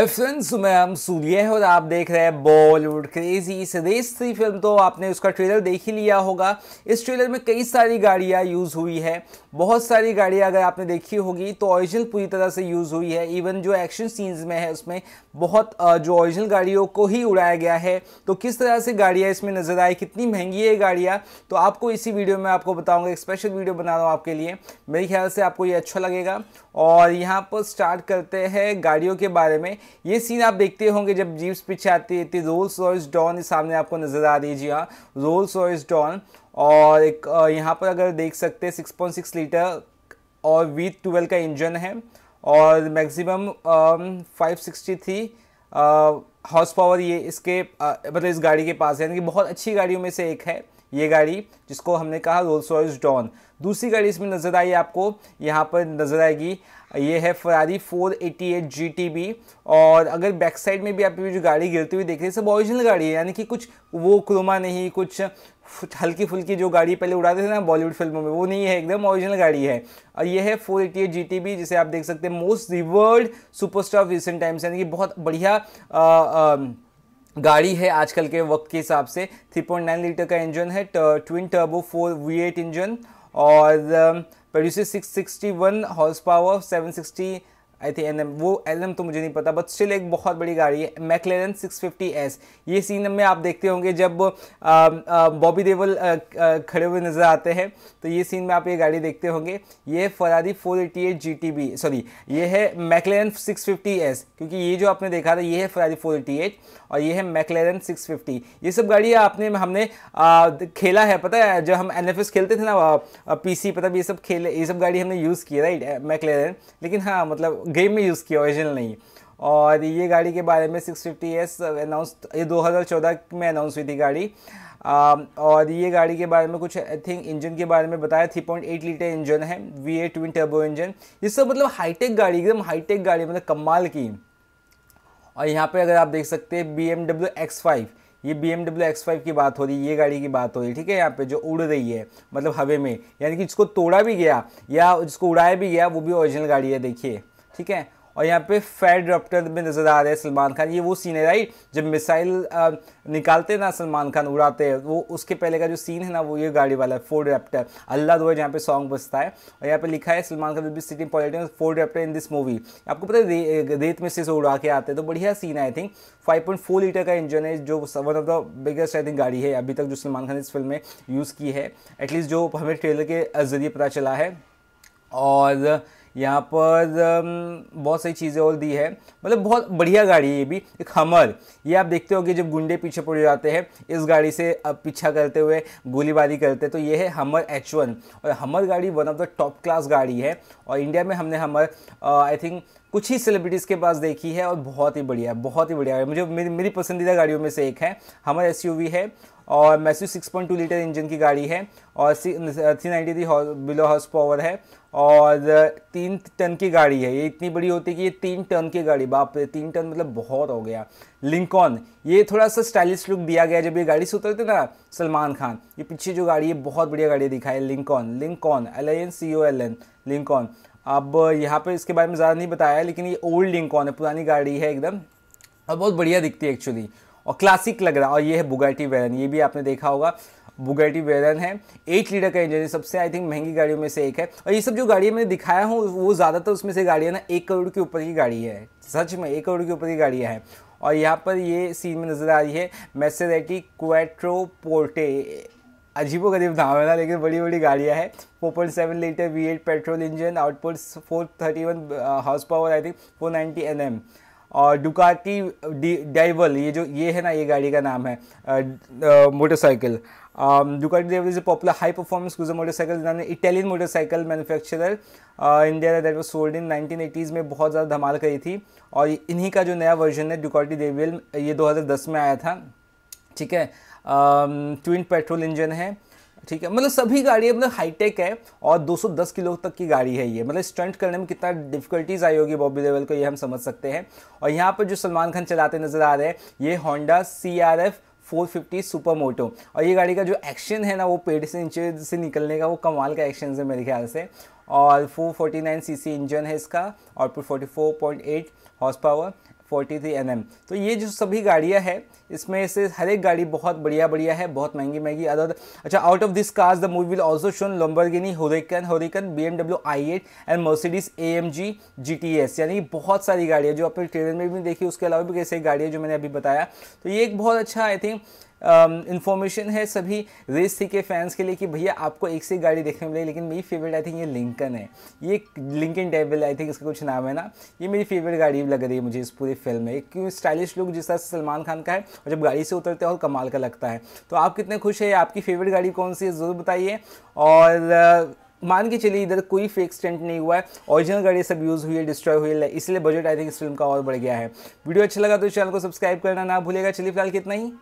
Friends मैं हम सूर्य और आप देख रहे हैं बॉलीवुड क्रेजी सदेश थ्री फ़िल्म तो आपने उसका ट्रेलर देख ही लिया होगा। इस ट्रेलर में कई सारी गाड़ियाँ यूज़ हुई है। बहुत सारी गाड़ियाँ अगर आपने देखी होगी तो ओरिजिनल पूरी तरह से यूज़ हुई है। इवन जो एक्शन सीन्स में है, उसमें बहुत जो ओरिजिनल गाड़ियों को ही उड़ाया गया है। तो किस तरह से गाड़ियाँ इसमें नज़र आई, कितनी महँगी है गाड़ियाँ तो आपको इसी वीडियो में आपको बताऊँगा। एक स्पेशल वीडियो बना रहा हूँ आपके लिए। मेरे ख्याल से आपको ये अच्छा लगेगा। और यहाँ पर स्टार्ट करते हैं गाड़ियों के बारे में। ये सीन आप देखते होंगे जब जीप्स पीछे आती है रोल्स रॉयस डॉन सामने आपको नज़र आ रही है जी हाँ। रोल्स रॉयस डॉन और एक यहाँ पर अगर देख सकते हैं सिक्स पॉइंट सिक्स लीटर और वी ट्वेल्व का इंजन है और maximum five sixty three horse power ये इसके मतलब इस गाड़ी के पास है। यानी कि बहुत अच्छी गाड़ियों में से एक है। ये गाड़ी जिसको हमने कहा रोल्स रॉयस डॉन दूसरी गाड़ी इसमें नज़र आई आपको यहाँ पर नज़र आएगी। ये है फरारी 488 GTB और अगर बैक साइड में भी आप जो गाड़ी गिरती हुई देख रहे हैं सब ओरिजिनल गाड़ी है यानी कि कुछ वो क्रोमा नहीं कुछ हल्की फुल्की जो गाड़ी पहले उड़ाते थे ना बॉलीवुड फ़िल्मों में वो नहीं है एकदम ओरिजिनल गाड़ी है। और ये है 488 GTB जिसे आप देख सकते हैं most reward superstar recent times यानी कि बहुत बढ़िया आ, आ, गाड़ी है आजकल के वक्त के हिसाब से। 3.9 लीटर का इंजन है twin turbo four V engine और produce 661 horse power 760 I think N M वो एल तो मुझे नहीं पता बट स्टिल एक बहुत बड़ी गाड़ी है मैकलेरन 650S ये सीन में आप देखते होंगे जब बॉबी देवल खड़े हुए नज़र आते हैं तो ये सीन में आप ये गाड़ी देखते होंगे ये फरारी 488 GTB सॉरी ये है मैकलेरन 650S क्योंकि ये जो आपने देखा था ये है फरारी 488 और ये है मैकलेरन 650 ये सब गाड़ियाँ आपने हमने आ, खेला है पता है जब हम एन एफ़ एस खेलते थे ना पी सी पता भी ये सब खेले ये सब गाड़ी हमने यूज़ की राइट मैकलेरन लेकिन हाँ मतलब गेम में यूज़ किया ओरिजिनल नहीं। और ये गाड़ी के बारे में सिक्स फिफ्टी एस अनाउंस ये 2014 में अनाउंस हुई थी गाड़ी। आ, और ये गाड़ी के बारे में कुछ आई थिंक इंजन के बारे में बताया। 3.8 लीटर इंजन है V A twin turbo engine ये सब मतलब हाईटेक गाड़ी एकदम हाईटेक गाड़ी मतलब कमाल की। और यहाँ पे अगर आप देख सकते हैं B M W X five ये B M W X five की बात हो रही है ये गाड़ी की बात हो रही है ठीक है यहाँ पे जो उड़ रही है मतलब हवे में। यानी कि जिसको तोड़ा भी गया या जिसको उड़ाया भी गया वो भी ओरिजिनल गाड़ी है देखिए। ठीक है? और यहाँ पे फेड रप्टर में नज़र आ रहे हैं सलमान खान। ये वो सीन है राइट जब मिसाइल निकालते ना सलमान खान उड़ाते हैं वो उसके पहले का जो सीन है ना वो ये गाड़ी वाला है फोर्ड रैप्टर अल्लाह दो जहाँ पे सॉन्ग बजता है। और यहाँ पे लिखा है Salman Khan be sitting politics Ford Raptor in this movie आपको पता है रे, रेत में से उड़ा के आते हैं तो बढ़िया सीन आई थिंक 5.4 लीटर का इंजन है जो one of the biggest I think गाड़ी है अभी तक जो सलमान खान इस फ़िल्म में यूज़ की है। एटलीस्ट जो हमें ट्रेलर के ज़रिए पता चला है। और यहाँ पर बहुत सारी चीज़ें और दी है। मतलब बहुत बढ़िया गाड़ी है ये भी। एक हमर, ये आप देखते हो जब गुंडे पीछे पड़ जाते हैं, इस गाड़ी से पीछा करते हुए गोलीबारी करते तो ये है हमर एच वन और हमर गाड़ी one of the top class गाड़ी है। और इंडिया में हमने हमर आई थिंक कुछ ही सेलिब्रिटीज़ के पास देखी है और बहुत ही बढ़िया बहुत ही बढ़िया मुझे, मेरी मेरी पसंदीदा गाड़ियों में से एक है। हमर एसयूवी है और मैसी 6.2 लीटर इंजन की गाड़ी है और three ninety three below house power है। और तीन टन की गाड़ी है। ये इतनी बड़ी होती है कि ये तीन टन की गाड़ी, बाप रे, तीन टन मतलब बहुत हो गया। लिंकॉन ये थोड़ा सा स्टाइलिश लुक दिया गया जब ये गाड़ी से उतरते ना, सलमान खान, ये पीछे जो गाड़ी है, बहुत बढ़िया गाड़ी दिखाई Lincoln Lincoln L I N C O L N Lincoln अब यहाँ पर इसके बारे में ज़्यादा नहीं बताया, लेकिन ये ओल्ड लिंकॉन है, पुरानी गाड़ी है एकदम। और बहुत बढ़िया दिखती है एक्चुअली और क्लासिक लग रहा है। और ये है बुगाटी वेरन ये भी आपने देखा होगा। बुगैटी वेरन है एट लीटर का इंजन सबसे आई थिंक महँगी गाड़ियों में से एक है। और ये सब जो गाड़ियाँ मैंने दिखाया हूँ, वो ज़्यादातर उसमें से गाड़ियाँ ना एक करोड़ के ऊपर की गाड़ी है। सच में, एक करोड़ के ऊपर की गाड़ियाँ हैं। और यहाँ पर ये सीन में नज़र आ रही है मैसेरेटी क्वेट्रो पोर्टे अजीबो गरीब नाम है ना, लेकिन बड़ी बड़ी गाड़ियाँ हैं। 4.7 litre V eight petrol engine output 431 horse power I think 490 NM और डुकाटी डाइवल ये जो, ये है ना, ये गाड़ी का नाम है motorcycle Ducati Diavel is a popular high performance cruiser motorcycle Italian motorcycle manufacturer India that was sold in 1980s में बहुत ज़्यादा धमाल करी थी और इन्हीं का जो नया वर्जन है डुकाटी डेविल ये 2010 में आया था। ठीक है? ट्विन पेट्रोल इंजन है। ठीक है? मतलब सभी गाड़ियाँ मतलब हाईटेक है और 210 किलो तक की गाड़ी है ये। मतलब स्टंट करने में कितना डिफिकल्टीज आई होगी बॉबी लेवल को, ये हम समझ सकते हैं। और यहाँ पर जो सलमान खान चलाते नज़र आ रहे हैं, ये Honda C R F 450 super moto और ये गाड़ी का जो एक्शन है ना, वो पेड़ से नीचे से निकलने का, वो कमाल का एक्शन है मेरे ख्याल से। और 449 सीसी इंजन है इसका output 44.8 horse power forty three N तो ये जो सभी गाड़ियाँ हैं, इसमें से हर एक गाड़ी बहुत बढ़िया बढ़िया है, बहुत महँगी महँगी। अदर अच्छा out of this cars the movie will also shown Lamborghini Huracan Huracan B M W I eight and Mercedes A M G G T S यानी बहुत सारी गाड़ियाँ जो आपने ट्रेलर में भी देखी, उसके अलावा भी कैसे गाड़ियाँ जो मैंने अभी बताया। तो ये एक बहुत अच्छा आई थिंक इन्फॉर्मेशन um, है सभी रेस थी के फैंस के लिए कि भैया आपको एक से गाड़ी देखने मिलेगी लेकिन मेरी फेवरेट आई थिंक ये लिंकन है। ये लिंकन टेबल आई थिंक इसका कुछ नाम है ना। ये मेरी फेवरेट गाड़ी लग रही है मुझे इस पूरी फ़िल्म में। क्यों स्टाइलिश लुक जिस तरह सलमान खान का है और जब गाड़ी से उतरते हैं और कमाल का लगता है। तो आप कितने खुश है? आपकी फेवरेट गाड़ी कौन सी है? ज़रूर बताइए। और मान के चलिए इधर कोई फेक स्टेंट नहीं हुआ है। ओरिजिनल गाड़ी सब यूज़ हुई है डिस्ट्रॉय हुई है इसलिए बजट आई थिंक इस फ़िल्म का और बढ़ गया है। वीडियो अच्छा लगा तो चैनल को सब्सक्राइब करना ना भूलेगा चलिए फ़िलहाल कितना ही।